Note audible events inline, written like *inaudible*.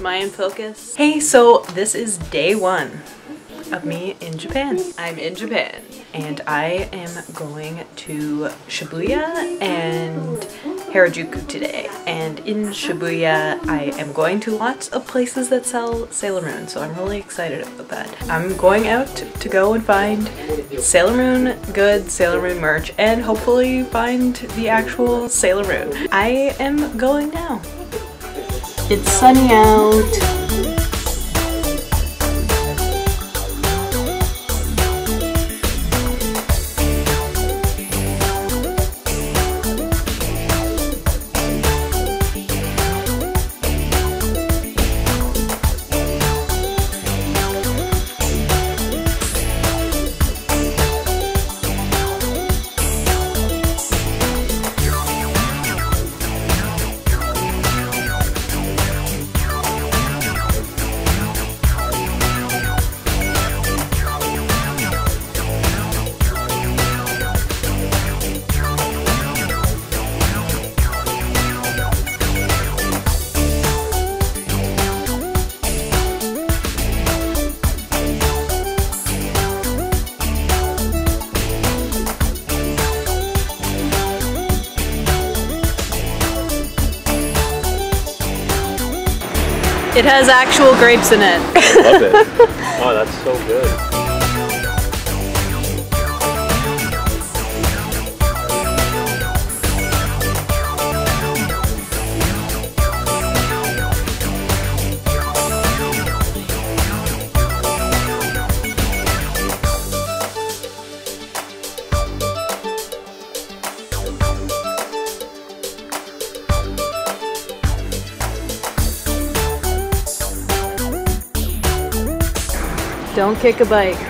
Am I in focus? Hey, so this is day one of me in Japan. I'm in Japan and I am going to Shibuya and Harajuku today. And in Shibuya, I am going to lots of places that sell Sailor Moon, so I'm really excited about that. I'm going out to go and find Sailor Moon good Sailor Moon merch and hopefully find the actual Sailor Moon. I am going now. It's sunny out. It has actual grapes in it. I love it. *laughs* Oh, that's so good. Don't kick a bike.